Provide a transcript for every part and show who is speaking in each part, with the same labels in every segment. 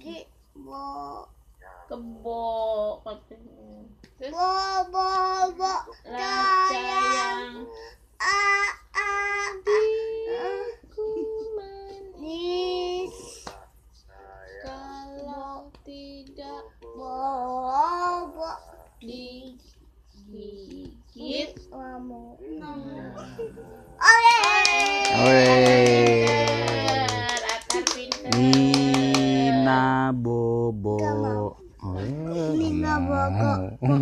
Speaker 1: Gi, bo,
Speaker 2: Kebo. Terus
Speaker 1: bo, bo, bo,
Speaker 2: lah sayang
Speaker 1: a, a,
Speaker 2: manis
Speaker 1: nis,
Speaker 2: kalau tidak
Speaker 1: bo, bo,
Speaker 2: digigit
Speaker 1: kamu.
Speaker 2: Nah.
Speaker 3: Bobo. Oh,
Speaker 1: Nina Bobo.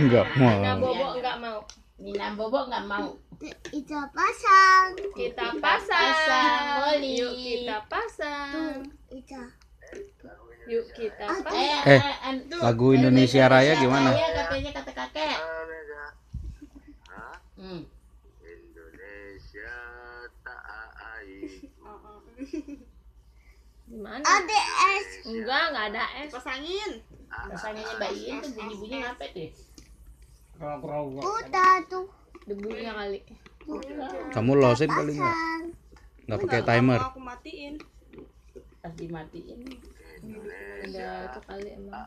Speaker 3: Enggak mau.
Speaker 2: Nina Bobo mau. Nina Bobo nggak mau.
Speaker 1: Itu pasang.
Speaker 2: Kita pasang. Yuk kita pasang. Yuk kita
Speaker 1: Ah,
Speaker 2: pasang.
Speaker 3: Eh, lagu Indonesia Raya gimana?
Speaker 4: Raya katanya kata kakek. Hmm.
Speaker 5: Indonesia tak aib
Speaker 2: Gimana?
Speaker 1: Ada es.
Speaker 2: Enggak, enggak ada es.
Speaker 6: Pasangin.
Speaker 4: Pasangannya Mbak Iin tuh bunyi-bunyi ngapa deh?
Speaker 1: Udah tuh.
Speaker 2: Debunya kali.
Speaker 3: Kamu losin kali enggak? Enggak pakai timer.
Speaker 6: Aku matiin.
Speaker 4: Pas dimatiin.
Speaker 2: Udah itu kali emang.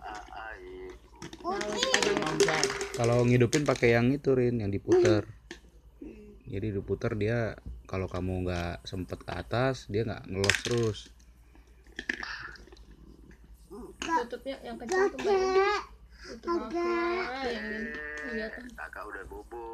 Speaker 3: Kalau ngidupin pakai yang itu Rin, yang diputer. Jadi diputer dia kalau kamu nggak sempet ke atas, dia nggak ngelos terus.
Speaker 2: Tutupnya yang kecil tuh. Yang ini. Lihat.
Speaker 5: kakak udah bobo